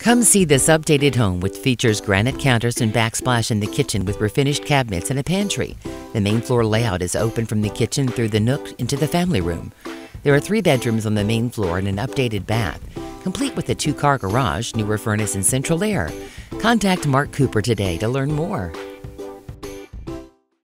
Come see this updated home which features granite counters and backsplash in the kitchen with refinished cabinets and a pantry. The main floor layout is open from the kitchen through the nook into the family room. There are three bedrooms on the main floor and an updated bath, complete with a two car garage, newer furnace, and central air. Contact Mark Cooper today to learn more.